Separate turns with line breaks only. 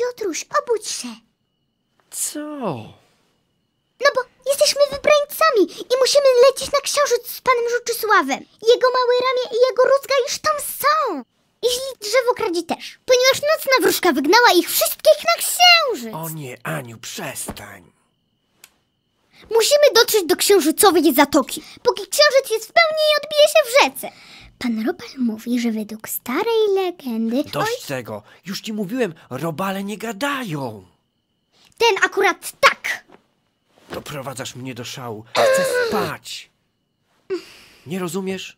Piotruś, obudź się.
Co?
No bo jesteśmy wybrańcami i musimy lecieć na księżyc z panem Żuczysławem. Jego małe ramię i jego rózga już tam są. Jeśli drzewokradzi też, ponieważ nocna wróżka wygnała ich wszystkich na księżyc.
O nie, Aniu, przestań.
Musimy dotrzeć do księżycowej zatoki, póki księżyc jest w pełni i odbije się w rzece. Pan Robal mówi, że według starej legendy...
Dość tego. Już ci mówiłem, robale nie gadają.
Ten akurat tak.
Doprowadzasz mnie do szału. Chcę spać. Nie rozumiesz?